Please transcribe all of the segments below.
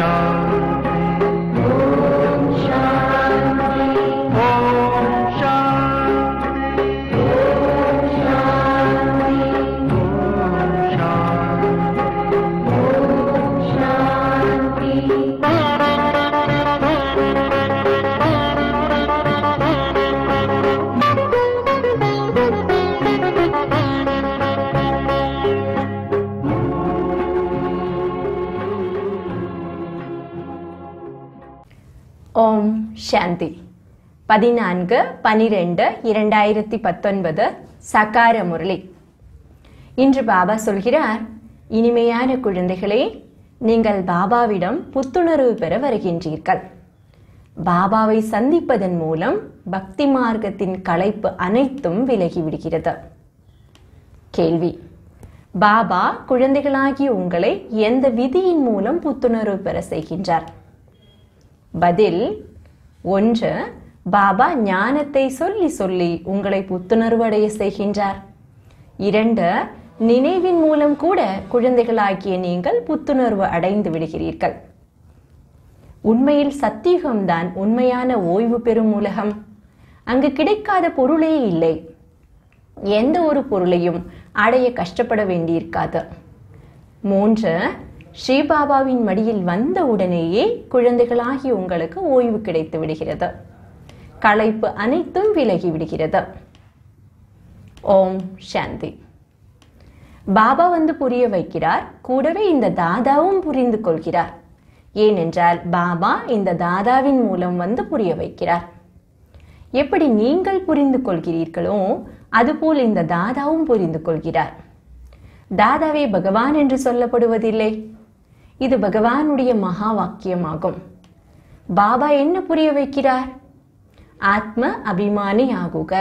Krishna ஓம் சாந்தி. பதினான்கு பனிரெண்டு இரண்டாயிரத்தி பத்தொன்பது சகார முரளி. இன்று பாபா சொல்கிறார் இனிமையான குழந்தைகளே நீங்கள் பாபாவிடம் புத்துணர்வு பெற வருகின்றீர்கள். பாபாவை சந்திப்பதன் மூலம் பக்தி மார்க்கத்தின் களைப்பு அனைத்தும் விலகிவிடுகிறது. கேள்வி பாபா குழந்தைகளாகிய உங்களை எந்த விதியின் மூலம் புத்துணர்வு பெற செய்கின்றார்? பதில் ஒன்று பாபா ஞானத்தை சொல்லி சொல்லி உங்களை புத்துணர்வு அடைய செய்கின்றார். இரண்டு நினைவின் மூலம் கூட குழந்தைகளாகிய நீங்கள் புத்துணர்வு அடைந்து விடுகிறீர்கள். உண்மையில் சத்தியுகம்தான் உண்மையான ஓய்வு பெறும் உலகம். அங்கு கிடைக்காத பொருளே இல்லை. எந்த ஒரு பொருளையும் அடைய கஷ்டப்பட வேண்டியிருக்காது. மூன்று ஸ்ரீபாபாவின் மடியில் வந்த உடனேயே குழந்தைகளாகி உங்களுக்கு ஓய்வு கிடைத்து விடுகிறது. களைப்பு அனைத்தும் விலகி விடுகிறது. ஓம் சாந்தி. பாபா வந்து புரிய வைக்கிறார். கூடவே இந்த தாதாவும் புரிந்து கொள்கிறார். ஏனென்றால் பாபா இந்த தாதாவின் மூலம் வந்து புரிய வைக்கிறார். எப்படி நீங்கள் புரிந்து கொள்கிறீர்களோ அதுபோல் இந்த தாதாவும் புரிந்து கொள்கிறார். தாதாவே பகவான் என்று சொல்லப்படுவதில்லை. இது பகவானுடைய மகா வாக்கியமாகும். பாபா என்ன புரிய வைக்கிறார்? ஆத்ம அபிமானி ஆகுக.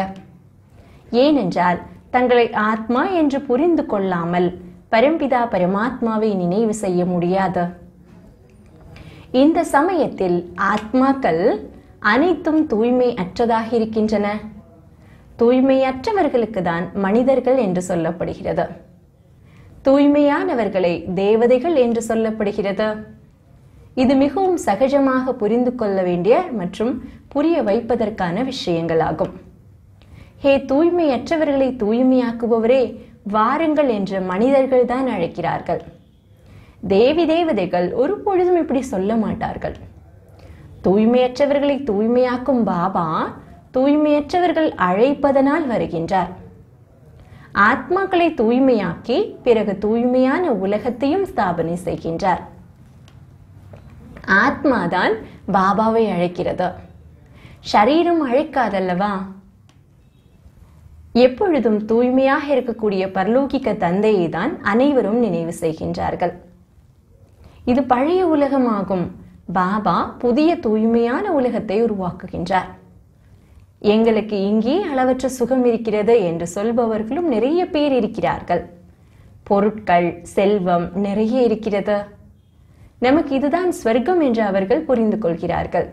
ஏனென்றால் தங்களை ஆத்மா என்று புரிந்து கொள்ளாமல் பரம்பிதா பரமாத்மாவை நினைவு செய்ய முடியாது. இந்த சமயத்தில் ஆத்மாக்கள் அனைத்தும் தூய்மை அற்றதாக இருக்கின்றன. தூய்மையற்றவர்களுக்கு தான் மனிதர்கள் என்று சொல்லப்படுகிறது. தூய்மையானவர்களை தேவதைகள் என்று சொல்லப்படுகிறது. இது மிகவும் சகஜமாக புரிந்து கொள்ள வேண்டிய மற்றும் புரிய வைப்பதற்கான விஷயங்களாகும். ஹே தூய்மையற்றவர்களை தூய்மையாக்குபவரே வாருங்கள் என்று மனிதர்கள் தான் அழைக்கிறார்கள். தேவி தேவதைகள் ஒரு பொழுதும் இப்படி சொல்ல மாட்டார்கள். தூய்மையற்றவர்களை தூய்மையாக்கும் பாபா தூய்மையற்றவர்கள் அழைப்பதனால் வருகின்றார். ஆத்மாக்களை தூய்மையாக்கி பிறகு தூய்மையான உலகத்தையும் ஸ்தாபனை செய்கின்றார். ஆத்மாதான் பாபாவை அழைக்கிறது. ஷரீரம் அழைக்காதல்லவா? எப்பொழுதும் தூய்மையாக இருக்கக்கூடிய பரலோகிக்க தந்தையை தான் அனைவரும் நினைவு செய்கின்றார்கள். இது பழைய உலகமாகும். பாபா புதிய தூய்மையான உலகத்தை உருவாக்குகின்றார். எங்களுக்கு இங்கே அளவற்ற சுகம் இருக்கிறது என்று சொல்பவர்களும் நிறைய பேர் இருக்கிறார்கள். பொருட்கள் செல்வம் நிறைய இருக்கிறது. நமக்கு இதுதான் ஸ்வர்க்கம் என்று அவர்கள் புரிந்து கொள்கிறார்கள்.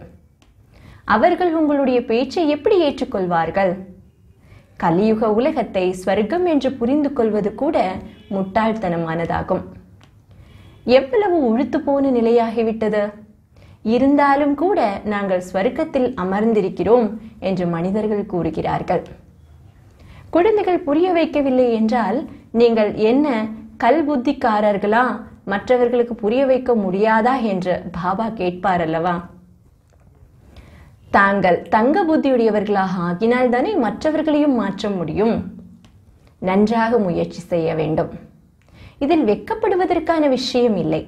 அவர்கள் உங்களுடைய பேச்சை எப்படி ஏற்றுக்கொள்வார்கள்? கலியுக உலகத்தை ஸ்வர்க்கம் என்று புரிந்து கொள்வது கூட முட்டாள்தனமானதாகும். எவ்வளவு உழுத்து போன நிலையாகிவிட்டது? இருந்தாலும் கூட நாங்கள் ஸ்வர்க்கத்தில் அமர்ந்திருக்கிறோம் என்று மனிதர்கள் கூறுகிறார்கள். குழந்தைகள் புரிய வைக்கவில்லை என்றால் நீங்கள் என்ன கல் புத்திக்காரர்களா? மற்றவர்களுக்கு புரிய வைக்க முடியாதா? என்று பாபா கேட்பார் அல்லவா தாங்கள் தங்க புத்தியுடையவர்களாக ஆகினால் தானே மற்றவர்களையும் மாற்ற முடியும். நன்றாக முயற்சி செய்ய வேண்டும். இதில் வெட்கப்படுவதற்கான விஷயம் இல்லை.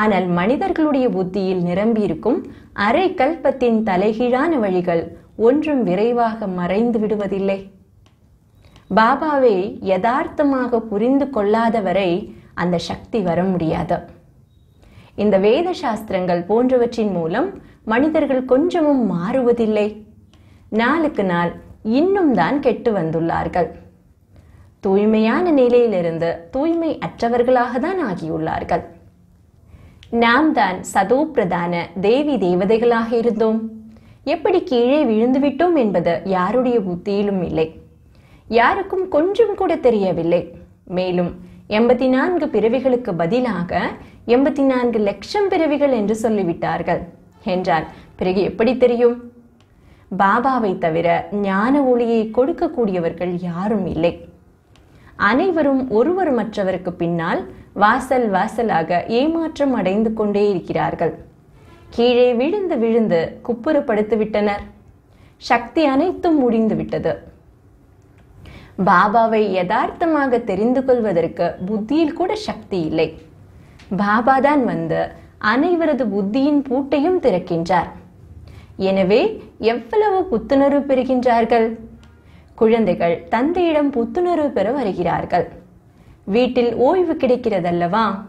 ஆனால் மனிதர்களுடைய புத்தியில் நிரம்பியிருக்கும் அரை கல்பத்தின் தலைகீழான வழிகள் ஒன்றும் விரைவாக மறைந்து விடுவதில்லை. பாபாவை யதார்த்தமாக புரிந்து கொள்ளாதவரை அந்த சக்தி வர முடியாது. இந்த வேத சாஸ்திரங்கள் போன்றவற்றின் மூலம் மனிதர்கள் கொஞ்சமும் மாறுவதில்லை. நாளுக்கு நாள் இன்னும் தான் கெட்டு வந்துள்ளார்கள். தூய்மையான நிலையிலிருந்து தூய்மை அற்றவர்களாக தான் ஆகியுள்ளார்கள். நாம் தான் சதோ பிரதான தேவி தேவதைகளாக இருந்தோம். எப்படி கீழே விழுந்துவிட்டோம் என்பது யாருடைய புத்தியிலும் இல்லை. யாருக்கும் கொஞ்சம் கூட தெரியவில்லை. மேலும் எண்பத்தி நான்கு பிறவிகளுக்கு பதிலாக எண்பத்தி நான்கு லட்சம் பிறவிகள் என்று சொல்லிவிட்டார்கள். என்றால் பிறகு எப்படி தெரியும்? பாபாவை தவிர ஞான ஒளியை கொடுக்கக்கூடியவர்கள் யாரும் இல்லை. அனைவரும் ஒருவர் மற்றவருக்கு பின்னால் வாசல் வாசலாக ஏமாற்றம் அடைந்து கொண்டே இருக்கிறார்கள். கீழே விழுந்து விழுந்து குப்புறப்படுத்து விட்டனர். சக்தி அனைத்தும் முடிந்து விட்டது. பாபாவை யதார்த்தமாக தெரிந்து கொள்வதற்கு புத்தியில் கூட சக்தி இல்லை. பாபா தான் வந்து அனைவரது புத்தியின் பூட்டையும் திறக்கின்றார். எனவே எவ்வளவு புத்துணர்வு பெறுகின்றார்கள்? குழந்தைகள் தந்தையிடம் புத்துணர்வு பெற வருகிறார்கள். வீட்டில் ஓய்வு கிடைக்கிறதல்லவா?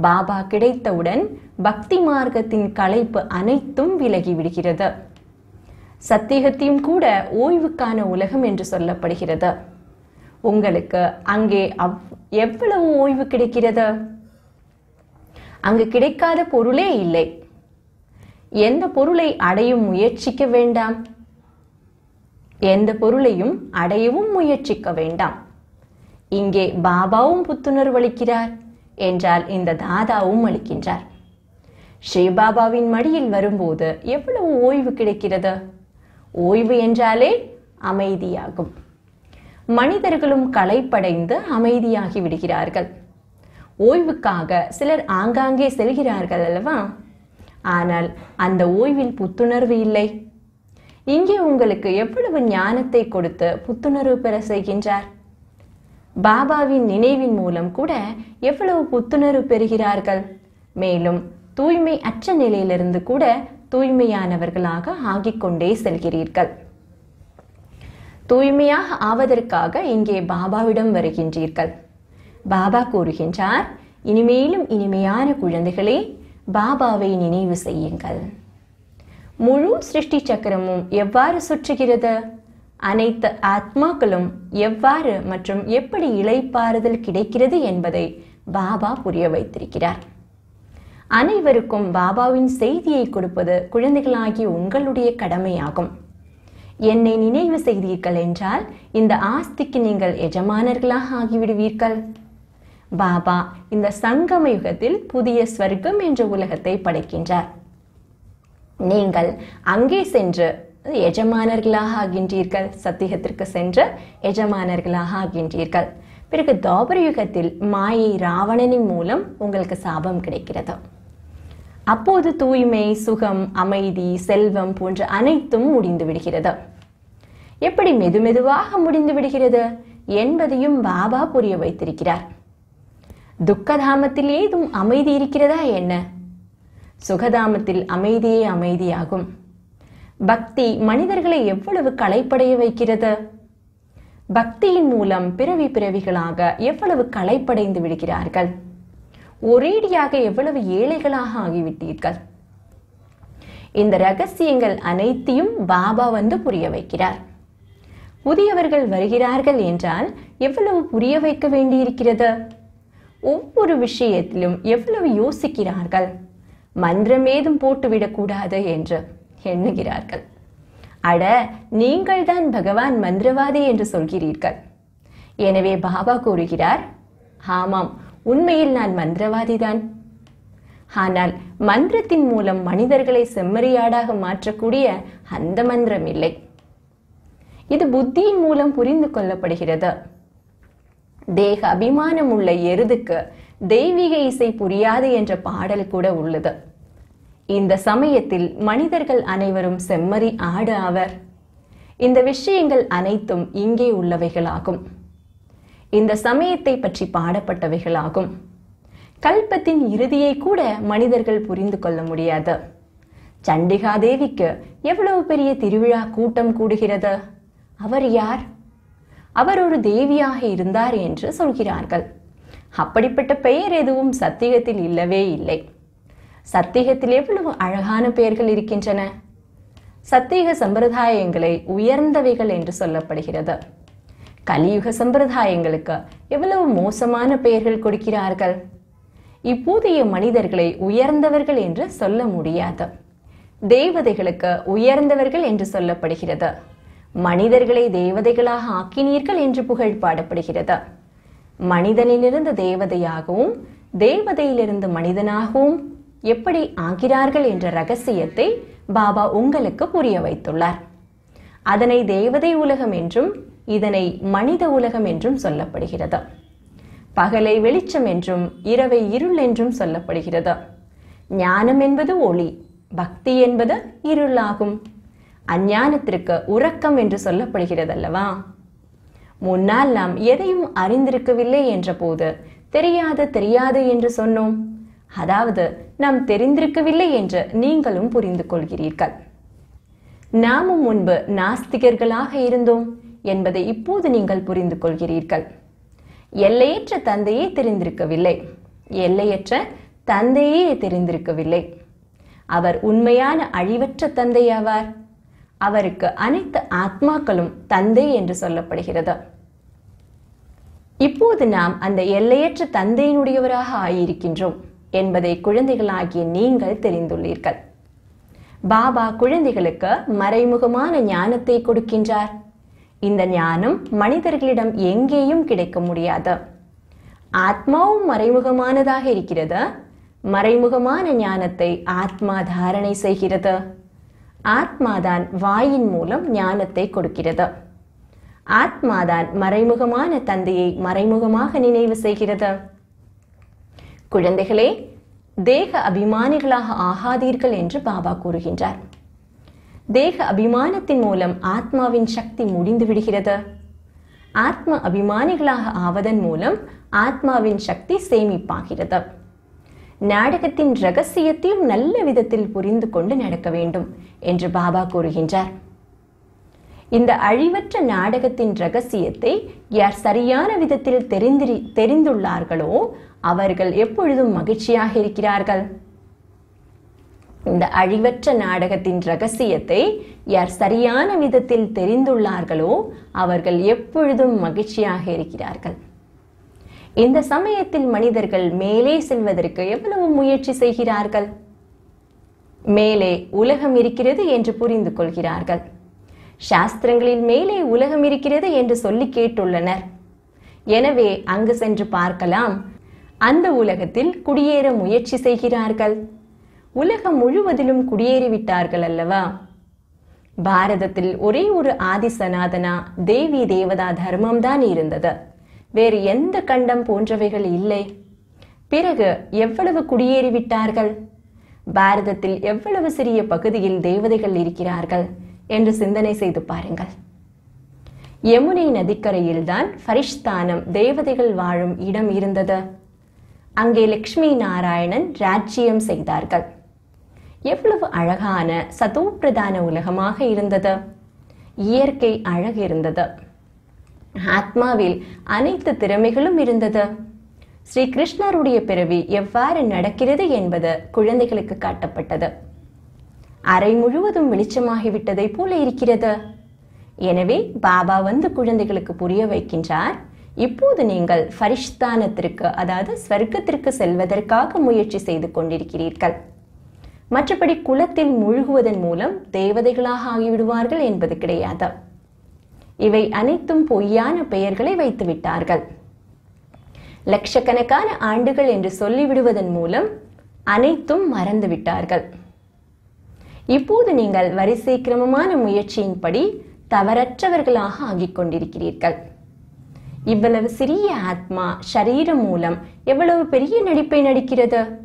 பாபா கிடைத்தவுடன் பக்தி மார்க்கத்தின் களைப்பு அனைத்தும் விலகி விடுகிறது. சத்தியகத்தையும் கூட ஓய்வுக்கான உலகம் என்று சொல்லப்படுகிறது. உங்களுக்கு அங்கே அவ் எவ்வளவு ஓய்வு கிடைக்கிறது? அங்கு கிடைக்காத பொருளே இல்லை. எந்த பொருளை அடையும் முயற்சிக்க வேண்டாம். எந்த பொருளையும் அடையவும் முயற்சிக்க வேண்டாம். இங்கே பாபாவும் புத்துணர்வு அளிக்கிறார் என்றால் இந்த தாதாவும் அளிக்கின்றார். ஸ்ரீ பாபாவின் மடியில் வரும்போது எவ்வளவு ஓய்வு கிடைக்கிறது? ஓய்வு என்றாலே அமைதியாகும். மனிதர்களும் களைப்படைந்து அமைதியாகி விடுகிறார்கள். ஓய்வுக்காக சிலர் ஆங்காங்கே செல்கிறார்கள் அல்லவா? ஆனால் அந்த ஓய்வில் புத்துணர்வு இல்லை. இங்கே உங்களுக்கு எவ்வளவு ஞானத்தை கொடுத்து புத்துணர்வு பெற செய்கின்றார்? பாபாவின் நினைவின் மூலம் கூட எவ்வளவு புத்துணர்வு பெறுகிறார்கள்? மேலும் தூய்மை அற்ற நிலையிலிருந்து கூட தூய்மையானவர்களாக ஆகிக்கொண்டே செல்கிறீர்கள். தூய்மையாக ஆவதற்காக இங்கே பாபாவிடம் வருகின்றீர்கள். பாபா கூறுகின்றார் இனிமேலும் இனிமையான குழந்தைகளே பாபாவை நினைவு செய்யுங்கள். முழு சிருஷ்டி சக்கரமும் எவ்வாறு சுற்றுகிறது? அனைத்து ஆத்மாக்களும் எவ்வாறு மற்றும் எப்படி இளைப்பாறுதல் கிடைக்கிறது என்பதை பாபா புரிய வைத்திருக்கிறார். அனைவருக்கும் பாபாவின் செய்தியை கொடுப்பது குழந்தைகளாகிய உங்களுடைய கடமையாகும். என்னை நினைவு செய்தீர்கள் என்றால் இந்த ஆஸ்திக்கு நீங்கள் எஜமானர்களாக ஆகிவிடுவீர்கள். பாபா இந்த சங்கம யுகத்தில் புதிய ஸ்வர்க்கம் என்ற உலகத்தை படைக்கின்றார். நீங்கள் அங்கே சென்று எஜமானர்களாக ஆகின்றீர்கள். சத்தியத்திற்கு சென்று எஜமானர்களாக ஆகின்றீர்கள். பிறகு தாபர யுகத்தில் மாயை ராவணனின் மூலம் உங்களுக்கு சாபம் கிடைக்கிறது. அப்போது தூய்மை சுகம் அமைதி செல்வம் போன்ற அனைத்தும் முடிந்து விடுகிறது. எப்படி மெதுமெதுவாக முடிந்து விடுகிறது? என்பதையும் பாபா புரிய வைத்திருக்கிறார். துக்கதாமத்தில் ஏதும் அமைதி இருக்கிறதா என்ன? சுகதாமத்தில் அமைதியே அமைதியாகும். பக்தி மனிதர்களை எவ்வளவு களைப்படைய வைக்கிறது? பக்தியின் மூலம் பிறவி பிறவிகளாக எவ்வளவு களைப்படைந்து விடுகிறார்கள்? ஒரேடியாக எவ்வளவு ஏழைகளாக ஆகிவிட்டீர்கள்? இந்த ரகசியங்கள் அனைத்தையும் பாபா வந்து புரிய வைக்கிறார். புதியவர்கள் வருகிறார்கள் என்றால் எவ்வளவு புரிய வைக்க வேண்டியிருக்கிறது? ஒவ்வொரு விஷயத்திலும் எவ்வளவு யோசிக்கிறார்கள்? மன்றம் ஏதும் போட்டுவிடக்கூடாது என்று எண்ணுகிறார்கள். அட நீங்கள்தான் பகவான் மந்திரவாதி என்று சொல்கிறீர்கள். எனவே பாபா கூறுகிறார் ஆமாம் உண்மையில் நான் மந்திரவாதிதான். ஆனால் மந்திரத்தின் மூலம் மனிதர்களை செம்மறியாடாக மாற்றக்கூடிய அந்த மந்திரம் இல்லை. இது புத்தியின் மூலம் புரிந்து கொள்ளப்படுகிறது. தேக அபிமானம் உள்ள எருதுக்கு தெய்வீக இசை புரியாது என்ற பாடல் கூட உள்ளது. இந்த சமயத்தில் மனிதர்கள் அனைவரும் செம்மறி ஆடு ஆவர். இந்த விஷயங்கள் அனைத்தும் இங்கே உள்ளவைகளாகும். இந்த சமயத்தை பற்றி பாடப்பட்டவைகளாகும். கல்பத்தின் இறுதியை கூட மனிதர்கள் புரிந்து கொள்ள முடியாது. சண்டிகா தேவிக்கு எவ்வளவு பெரிய திருவிழா கூட்டம் கூடுகிறது? அவர் யார்? அவர் ஒரு தேவியாக இருந்தார் என்று சொல்கிறார்கள். அப்படிப்பட்ட பெயர் எதுவும் சத்தியத்தில் இல்லவே இல்லை. சத்தியத்தில் எவ்வளவு அழகான பெயர்கள் இருக்கின்றன? சத்தியக சம்பிரதாயங்களை உயர்ந்தவைகள் என்று சொல்லப்படுகிறது. கலியுக சம்பிரதாயங்களுக்கு எவ்வளவு மோசமான பெயர்கள் கொடுக்கிறார்கள்? இப்போதைய மனிதர்களை உயர்ந்தவர்கள் என்று சொல்ல முடியாது. தேவதைகளுக்கு உயர்ந்தவர்கள் என்று சொல்லப்படுகிறது. மனிதர்களை தேவதைகளாக ஆக்கினீர்கள் என்று புகழ் பாடப்படுகிறது. மனிதனிலிருந்து தேவதையாகவும் தேவதையிலிருந்து மனிதனாகவும் எப்படி ஆகிறார்கள் என்ற ரகசியத்தை பாபா உங்களுக்கு புரிய வைத்துள்ளார். அதனை தேவதை உலகம் என்றும் இதனை மனித உலகம் என்றும் சொல்லப்படுகிறது. பகலை வெளிச்சம் என்றும் இரவை இருள் என்றும் சொல்லப்படுகிறது. ஞானம் என்பது ஒளி பக்தி என்பது இருளாகும். அஞ்ஞானத்திற்கு உறக்கம் என்று சொல்லப்படுகிறது அல்லவா முன்னால் நாம் எதையும் அறிந்திருக்கவில்லை என்ற போது தெரியாது தெரியாது என்று சொன்னோம். அதாவது நாம் தெரிந்திருக்கவில்லை என்று நீங்களும் புரிந்து கொள்கிறீர்கள் நாமும் முன்பு நாஸ்திகர்களாக இருந்தோம் என்பதை இப்போது நீங்கள் புரிந்து கொள்கிறீர்கள் எல்லையற்ற தந்தையே தெரிந்திருக்கவில்லை. எல்லையற்ற தந்தையே தெரிந்திருக்கவில்லை. அவர் உண்மையான அழிவற்ற தந்தை ஆவார் அவருக்கு அனைத்து ஆத்மாக்களும் தந்தை என்று சொல்லப்படுகிறது. இப்போது நாம் அந்த எல்லையற்ற தந்தையினுடையவராக ஆகியிருக்கின்றோம் என்பதை குழந்தைகளாகிய நீங்கள் தெரிந்துள்ளீர்கள். பாபா குழந்தைகளுக்கு மறைமுகமான ஞானத்தை கொடுக்கின்றார். இந்த ஞானம் மனிதர்களிடம் எங்கேயும் கிடைக்க முடியாது. ஆத்மாவும் மறைமுகமானதாக இருக்கிறது. மறைமுகமான ஞானத்தை ஆத்மா தாரணை செய்கிறது. ஆத்மாதான் வாயின் மூலம் ஞானத்தை கொடுக்கிறது. ஆத்மாதான் மறைமுகமான தந்தையை மறைமுகமாக நினைவு செய்கிறது. குழந்தைகளே தேக அபிமானிகளாக ஆகாதீர்கள் என்று பாபா கூறுகின்றார். தேக அபிமானத்தின் மூலம் ஆத்மாவின் சக்தி முடிந்து விடுகிறது. ஆத்ம அபிமானிகளாக ஆவதன் மூலம் ஆத்மாவின் சக்தி சேமிப்பாகிறது. நாடகத்தின் ரகசியத்தையும் நல்ல விதத்தில் புரிந்து கொண்டு நடக்க வேண்டும் என்று பாபா கூறுகின்றார். இந்த அழிவற்ற நாடகத்தின் ரகசியத்தை யார் சரியான விதத்தில் தெரிந்திரி தெரிந்துள்ளார்களோ அவர்கள் எப்பொழுதும் மகிழ்ச்சியாக இருக்கிறார்கள். இந்த அழிவற்ற நாடகத்தின் ரகசியத்தை யார் சரியான விதத்தில் தெரிந்துள்ளார்களோ அவர்கள் எப்பொழுதும் மகிழ்ச்சியாக இருக்கிறார்கள். இந்த சமயத்தில் மனிதர்கள் மேலே செல்வதற்கு எவ்வளவு முயற்சி செய்கிறார்கள்? மேலே உலகம் இருக்கிறது என்று புரிந்து கொள்கிறார்கள். சாஸ்திரங்களில் மேலே உலகம் இருக்கிறது என்று சொல்லி கேட்டுள்ளனர். எனவே அங்கு சென்று பார்க்கலாம். அந்த உலகத்தில் குடியேற முயற்சி செய்கிறார்கள். உலகம் முழுவதிலும் குடியேறிவிட்டார்கள் அல்லவா? பாரதத்தில் ஒரே ஒரு ஆதி சனாதனா தேவி தேவதா தர்மம்தான் இருந்தது. வேறு எந்த கண்டம் போன்றவைகள் இல்லை. பிறகு எவ்வளவு குடியேறிவிட்டார்கள் பாரதத்தில் எவ்வளவு சிறிய பகுதியில் தேவதைகள் இருக்கிறார்கள்? என்று சிந்தனை செய்து பாருங்கள். யமுனை நதிக்கரையில்தான் ஃபரிஷ்தானம் தேவதைகள் வாழும் இடம் இருந்தது. அங்கே லக்ஷ்மி நாராயணன் ராஜ்யம் செய்தார்கள். எவ்வளவு அழகான சதோப்பிரதான உலகமாக இருந்தது. இயற்கை அழகு இருந்தது. ஆத்மாவில் அனைத்து திறமைகளும் இருந்தது. ஸ்ரீ கிருஷ்ணருடைய பிறவி எவ்வாறு நடக்கிறது என்பது குழந்தைகளுக்கு காட்டப்பட்டது. அறை முழுவதும் வெளிச்சமாகிவிட்டதை போல இருக்கிறது. எனவே பாபா வந்து குழந்தைகளுக்கு புரிய வைக்கின்றார். இப்போது நீங்கள் ஃபரிஷ்தானத்திற்கு அதாவது ஸ்வர்க்கத்திற்கு செல்வதற்காக முயற்சி செய்து கொண்டிருக்கிறீர்கள். மற்றபடி குலத்தில் முழுகுவதன் மூலம் தேவதைகளாக ஆகிவிடுவார்கள் என்பது கிடையாது. இவை அனைத்தும் பொய்யான பெயர்களை வைத்து விட்டார்கள் லட்சக்கணக்கான ஆண்டுகள் என்று சொல்லிவிடுவதன் மூலம் அனைத்தும் மறந்து விட்டார்கள் இப்போது நீங்கள் வரிசை கிரமமான முயற்சியின்படி தவறற்றவர்களாக ஆகிக் கொண்டிருக்கிறீர்கள் இவ்வளவு சிறிய ஆத்மா ஷரீரம் மூலம் எவ்வளவு பெரிய நடிப்பை நடிக்கிறது?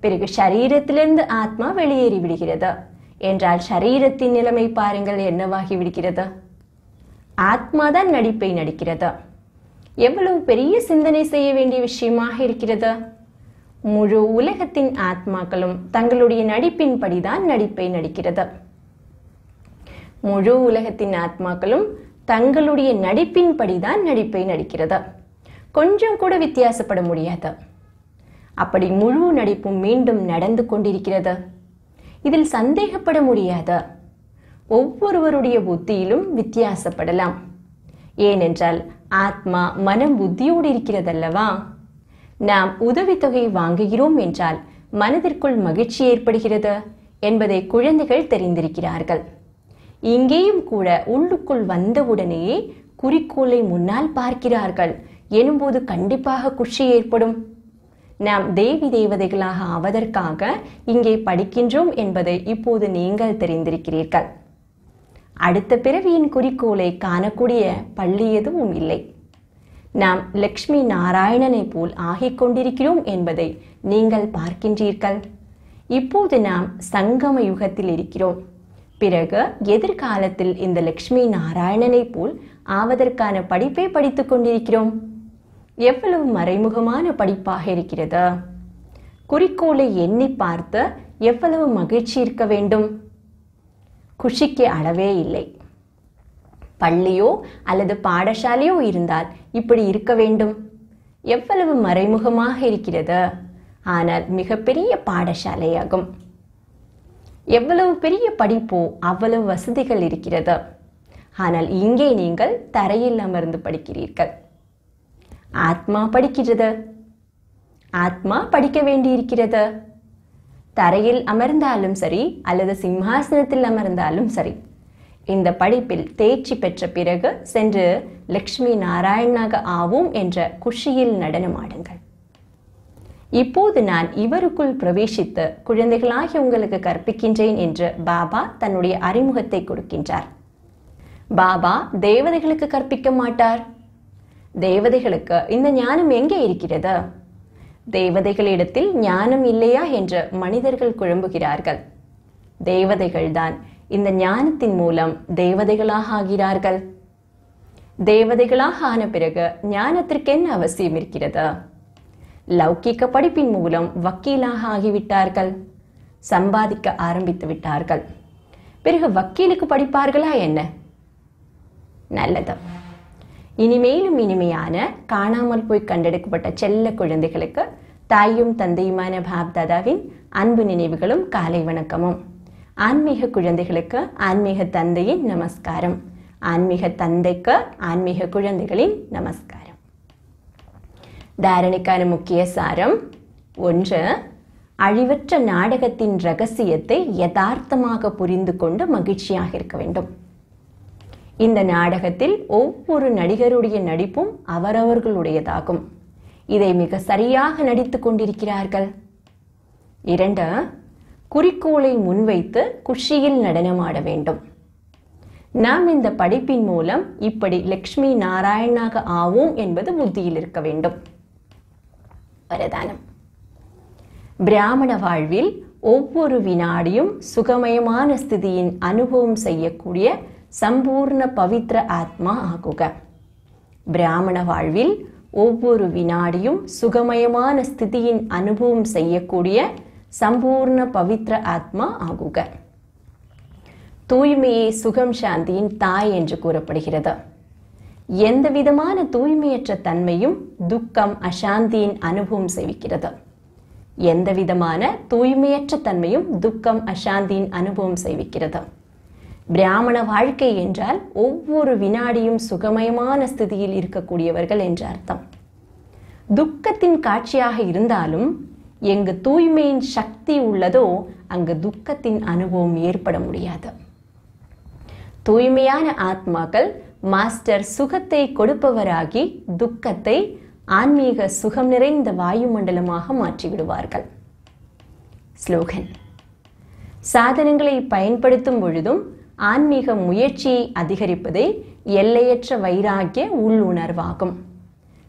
பிறகு ஷரீரத்திலிருந்து ஆத்மா வெளியேறி விடுகிறது. என்றால் ஷரீரத்தின் நிலைமை பாருங்கள் என்னவாகி விடுகிறது? ஆத்மாதான் நடிப்பை நடிக்கிறது. எவ்வளவு பெரிய சிந்தனை செய்ய வேண்டிய விஷயமாக இருக்கிறது? முழு உலகத்தின் ஆத்மாக்களும் தங்களுடைய நடிப்பின்படிதான் நடிப்பை நடிக்கிறது. முழு உலகத்தின் ஆத்மாக்களும் தங்களுடைய நடிப்பின்படிதான் நடிப்பை நடிக்கிறது. கொஞ்சம் கூட வித்தியாசப்பட முடியாது. அப்படி முழு நடிப்பும் மீண்டும் நடந்து கொண்டிருக்கிறது. இதில் சந்தேகப்பட முடியாது. ஒவ்வொருவருடைய புத்தியிலும் வித்தியாசப்படலாம். ஏனென்றால் ஆத்மா மனம் புத்தியோடு இருக்கிறதல்லவா? நாம் உதவித்தொகை வாங்குகிறோம் என்றால் மனதிற்குள் மகிழ்ச்சி ஏற்படுகிறது என்பதை குழந்தைகள் தெரிந்திருக்கிறார்கள். இங்கேயும் கூட உள்ளுக்குள் வந்தவுடனேயே குறிக்கோளை முன்னால் பார்க்கிறார்கள். எனும்போது கண்டிப்பாக குஷி ஏற்படும். நாம் தேவி தேவதைகளாக ஆவதற்காக இங்கே படிக்கின்றோம் என்பதை இப்போது நீங்கள் தெரிந்திருக்கிறீர்கள். அடுத்த பிறவியின் குறிக்கோளை காணக்கூடிய பள்ளி எதுவும் இல்லை. நாம் லக்ஷ்மி நாராயணனை போல் ஆகிக் கொண்டிருக்கிறோம் என்பதை நீங்கள் பார்க்கின்றீர்கள். இப்போது நாம் சங்கம யுகத்தில் இருக்கிறோம். பிறகு எதிர்காலத்தில் இந்த லக்ஷ்மி நாராயணனை போல் ஆவதற்கான படிப்பை படித்துக் கொண்டிருக்கிறோம். எவ்வளவு மறைமுகமான படிப்பாக இருக்கிறது? குறிக்கோளை எண்ணி பார்த்து எவ்வளவு மகிழ்ச்சி இருக்க வேண்டும்? குஷிக்கு அளவே இல்லை. பள்ளியோ அல்லது பாடசாலையோ இருந்தால் இப்படி இருக்க வேண்டும். எவ்வளவு மறைமுகமாக இருக்கிறது? ஆனால் மிகப்பெரிய பாடசாலையாகும். எவ்வளவு பெரிய படிப்போ அவ்வளவு வசதிகள் இருக்கிறது. ஆனால் இங்கே நீங்கள் தரையில் அமர்ந்து படிக்கிறீர்கள். ஆத்மா படிக்கிறது. ஆத்மா படிக்க வேண்டியிருக்கிறது. தரையில் அமர்ந்தாலும் சரி அல்லது சிம்ஹாசனத்தில் அமர்ந்தாலும் சரி இந்த படிப்பில் தேர்ச்சி பெற்ற பிறகு சென்று லக்ஷ்மி நாராயணாக ஆவோம் என்ற குஷியில் நடனமாடுங்கள் இப்போது நான் இவருக்குள் பிரவேசித்து குழந்தைகளாகி உங்களுக்கு கற்பிக்கின்றேன் என்று பாபா தன்னுடைய அறிமுகத்தை கொடுக்கின்றார். பாபா தேவதைகளுக்கு கற்பிக்க மாட்டார். தேவதைகளுக்கு இந்த ஞானம் எங்கே இருக்கிறது? தேவதைகளிடத்தில் ஞானம் இல்லையா என்று மனிதர்கள் குழம்புகிறார்கள். தேவதைகள்தான் இந்த ஞானத்தின் மூலம் தேவதைகளாக ஆகிறார்கள். தேவதைகளாக ஆன பிறகு ஞானத்திற்கு என்ன அவசியம் இருக்கிறது? லௌகிக்க படிப்பின் மூலம் வக்கீலாக ஆகிவிட்டார்கள். சம்பாதிக்க ஆரம்பித்து விட்டார்கள். பிறகு வக்கீலுக்கு படிப்பார்களா என்ன? நல்லது. இனிமேலும் இனிமையான காணாமல் போய் கண்டெடுக்கப்பட்ட செல்ல குழந்தைகளுக்கு தாயும் தந்தையுமான பாப்தாதாவின் அன்பு நினைவுகளும் காலை வணக்கமும். ஆன்மீக குழந்தைகளுக்கு ஆன்மீக தந்தையின் நமஸ்காரம். ஆன்மீக தந்தைக்கு ஆன்மீக குழந்தைகளின் நமஸ்காரம். தாரணைக்கான முக்கிய சாரம் ஒன்று அழிவற்ற நாடகத்தின் ரகசியத்தை யதார்த்தமாக புரிந்து கொண்டு மகிழ்ச்சியாக இருக்க வேண்டும். இந்த நாடகத்தில் ஒவ்வொரு நடிகருடைய நடிப்பும் அவரவர்களுடையதாகும். இதை மிக சரியாக நடித்துக் கொண்டிருக்கிறார்கள். இரண்டு குறிக்கோளை முன்வைத்து குஷியில் நடனமாட வேண்டும். நாம் இந்த படிப்பின் மூலம் இப்படி லக்ஷ்மி நாராயணாக ஆவோம் என்பது புத்தியில் இருக்க வேண்டும். வரதானம். பிராமண வாழ்வில் ஒவ்வொரு வினாடியும் சுகமயமான ஸ்திதியின் அனுபவம் செய்யக்கூடிய சம்பூர்ண பவித்ர ஆத்மா ஆகுக. பிராமண வாழ்வில் ஒவ்வொரு வினாடியும் சுகமயமான ஸ்திதியின் அனுபவம் செய்யக்கூடிய சம்பூர்ண பவித்ர ஆத்மா ஆகுக. தூய்மையே சுகம் சாந்தியின் தாய் என்று கூறப்படுகிறது. எந்த விதமான தூய்மையற்ற தன்மையும் துக்கம் அசாந்தியின் அனுபவம் செய்விக்கிறது எந்த விதமான தூய்மையற்ற தன்மையும் துக்கம் அசாந்தியின் அனுபவம் செய்விக்கிறது பிராமண வாழ்க்கை என்றால் ஒவ்வொரு வினாடியும் சுகமயமான ஸ்திதியில் இருக்கக்கூடியவர்கள் என்ற அர்த்தம். துக்கத்தின் காட்சியாக இருந்தாலும் எங்கு தூய்மையின் சக்தி உள்ளதோ அங்கு துக்கத்தின் அனுபவம் ஏற்பட முடியாது. தூய்மையான ஆத்மாக்கள் மாஸ்டர் சுகத்தை கொடுப்பவராகி துக்கத்தை ஆன்மீக சுகம் நிறைந்த வாயுமண்டலமாக மாற்றிவிடுவார்கள். ஸ்லோகன். சாதனங்களை பயன்படுத்தும் பொழுதும் ஆன்மீக முயற்சியை அதிகரிப்பதே எல்லையற்ற வைராகிய உள்ளுணர்வாகும்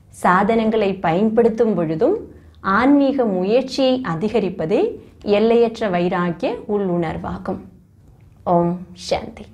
சாதனங்களை பயன்படுத்தும் பொழுதும் ஆன்மீக முயற்சியை அதிகரிப்பதே எல்லையற்ற வைராகிய உள்ளுணர்வாகும். ஓம் சாந்தி.